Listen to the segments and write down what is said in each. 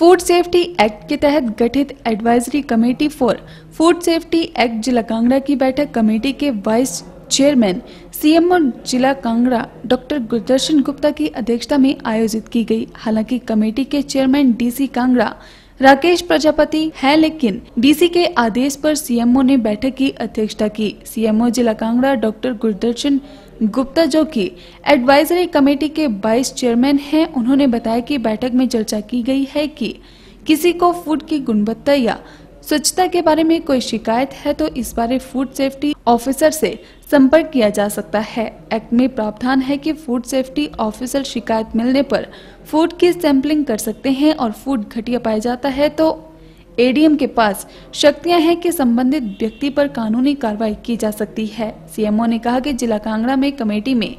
Food safety act के तहत गठित advisory committee for food safety act जिला कांगड़ा की बैठक कमेटी के वाइस चेयरमैन सीएमओ जिला कांगड़ा डॉक्टर गुरदर्शन गुप्ता की अध्यक्षता में आयोजित की गई। हालाँकि कमेटी के चेयरमैन डीसी कांगड़ा, राकेश प्रजापति है, लेकिन डीसी के आदेश पर सीएमओ ने बैठक की अध्यक्षता की। सीएमओ जिला कांगड़ा डॉक्टर गुरदर्शन गुप्ता जो कि एडवाइजरी कमेटी के वाइस चेयरमैन हैं, उन्होंने बताया कि बैठक में चर्चा की गई है कि किसी को फ़ूड की गुणवत्ता या स्वच्छता के बारे में कोई शिकायत है तो इस बारे फ़ूड सेफ्टी ऑफिसर से संपर्क किया जा सकता है। एक्ट में प्रावधान है कि फ़ूड सेफ्टी ऑफिसर शिकायत मिलने पर फ़ूड की सैंपलिंग कर सकते हैं और फ़ूड घटिया पाया जाता है तो एडीएम के पास शक्तियाँ हैं कि संबंधित व्यक्ति पर कानूनी कार्रवाई की जा सकती है। सीएमओ ने कहा कि जिला कांगड़ा में कमेटी में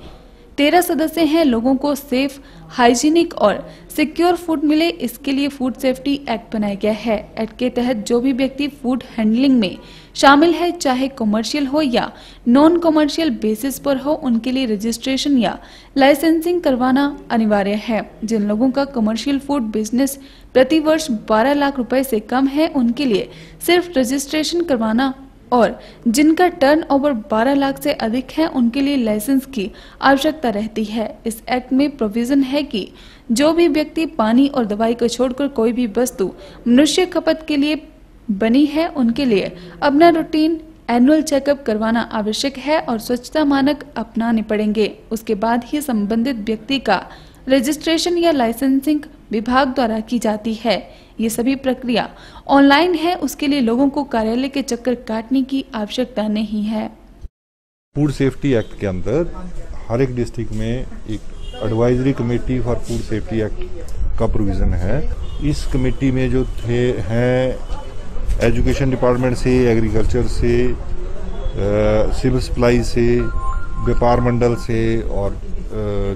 तेरह सदस्य हैं, लोगों को सेफ़, हाइजीनिक और सिक्योर फ़ूड मिले। इसके लिए फ़ूड सेफ्टी एक्ट बनाया गया है। एक्ट के तहत जो भी व्यक्ति फ़ूड हैंडलिंग में शामिल है, चाहे कमर्शियल हो या नॉन कमर्शियल बेसिस पर हो, उनके लिए रजिस्ट्रेशन या लाइसेंसिंग करवाना अनिवार्य है। जिन लोगों का कमर्शियल फ़ूड बिज़नेस प्रति वर्ष 12 लाख रुपए से कम है, उनके लिए सिर्फ़ रजिस्ट्रेशन करवाना और जिनका टर्नओवर 12 लाख से अधिक है, उनके लिए लाइसेंस की आवश्यकता रहती है। इस एक्ट में प्रोविज़न है कि जो भी व्यक्ति पानी और दवाई को छोड़कर कोई भी वस्तु मनुष्य खपत के लिए बनी है, उनके लिए अपना रूटीन एनुअल चेकअप करवाना आवश्यक है और स्वच्छता मानक अपनाने पड़ेंगे। उसके बाद ही संबंधित व्यक्ति का रजिस्ट्रेशन या लाइसेंसिंग विभाग द्वारा की जाती है। ये सभी प्रक्रिया ऑनलाइन है उसके लिए लोगों को कार्यालय के चक्कर काटने की आवश्यकता नहीं है। फ़ूड सेफ्टी एक्ट के अंदर हर एक डिस्ट्रिक्ट में एक advisory committee for food safety act का प्रोविज़न है। इस कमेटी में जो थे हैं एजुकेशन डिपार्टमेंट से एग्रीकल्चर से सिविल सप्लाई से व्यापार मंडल से और आ,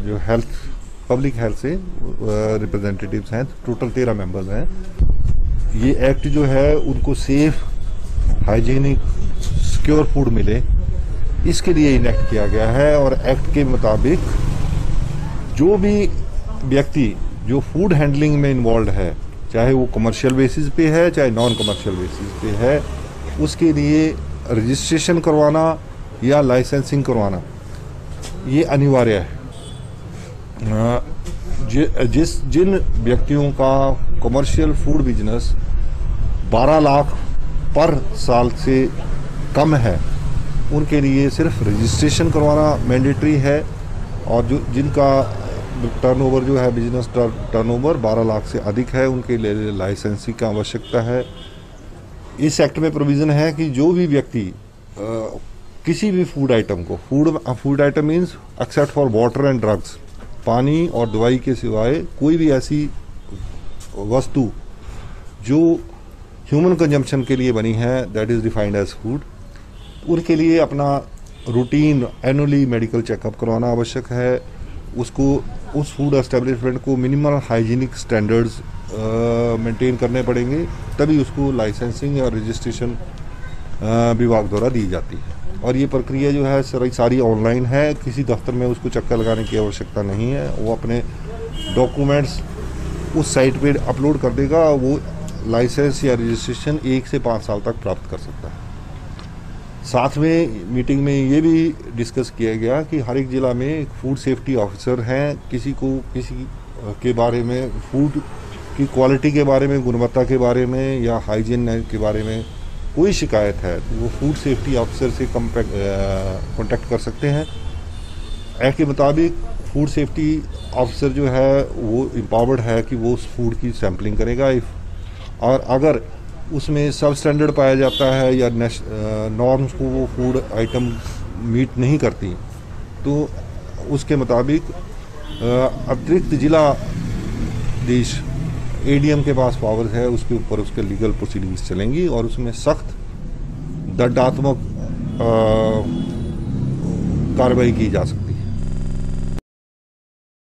जो हेल्थ पब्लिक हेल्थ से रिप्रेजेंटेटिव्स हैं टोटल तेरह मेंबर्स हैं। ये एक्ट जो है, उनको सेफ़ हाइजीनिक सिक्योर फ़ूड मिले। इसके लिए इनेक्ट किया गया है और एक्ट के मुताबिक जो भी व्यक्ति, जो फ़ूड हैंडलिंग में इन्वॉल्व है, चाहे वो कमर्शियल बेसिस पे है, चाहे नॉन कमर्शियल बेसिस पे है, उसके लिए रजिस्ट्रेशन करवाना या लाइसेंसिंग करवाना, ये अनिवार्य है। जिस, जिन व्यक्तियों का कमर्शियल फ़ूड बिज़नेस 12 लाख पर साल से कम है, उनके लिए सिर्फ़ रजिस्ट्रेशन करवाना मैंडेटरी है और जो, जिनका टर्नओवर जो है बिज़नेस टर्नओवर 12 लाख से अधिक है, उनके लिए लाइसेंसिंग का आवश्यकता है। इस एक्ट में प्रोविज़न है कि जो भी व्यक्ति किसी भी फ़ूड आइटम को food food item means except for water and drugs पानी और दवाई के सिवाय कोई भी ऐसी वस्तु जो ह्यूमन कंजम्पशन के लिए बनी है that is defined as food उनके लिए अपना रूटीन एनुअली मेडिकल चेकअप करवाना आवश्यक है। उसको, उस फ़ूड एस्टेब्लिशमेंट को मिनिमल हाइजीनिक स्टैंडर्ड्स मेंटेन करने पड़ेंगे, तभी उसको लाइसेंसिंग या रजिस्ट्रेशन विभाग द्वारा दी जाती है। और ये प्रक्रिया जो है, सारी ऑनलाइन है। किसी दफ्तर में उसको चक्कर लगाने की आवश्यकता नहीं है। वो अपने डॉक्यूमेंट्स उस साइट पे अपलोड कर देगा। वो लाइसेंस या रजिस्ट्रेशन एक से पाँच साल तक प्राप्त कर सकता है। साथ में मीटिंग में ये भी डिस्कस किया गया कि हर एक ज़िला में फ़ूड सेफ्टी ऑफिसर हैं। किसी को किसी के बारे में फ़ूड की क्वालिटी के बारे में, गुणवत्ता के बारे में या हाइजीन के बारे में कोई शिकायत है तो वो फ़ूड सेफ्टी ऑफिसर से कॉन्टेक्ट कर सकते हैं। एक्ट के मुताबिक फ़ूड सेफ्टी ऑफिसर जो है, वो एम्पावर्ड है कि वो उस फ़ूड की सैम्पलिंग करेगा। इफ़ और अगर उसमें सब स्टैंडर्ड पाया जाता है या नॉर्म्स को वो फ़ूड आइटम मीट नहीं करती तो उसके मुताबिक अतिरिक्त जिला देश एडीएम के पास पावर है, उसके ऊपर उसके लीगल प्रोसीडिंग्स चलेंगी और उसमें सख्त, दंडात्मक कार्रवाई की जा सकती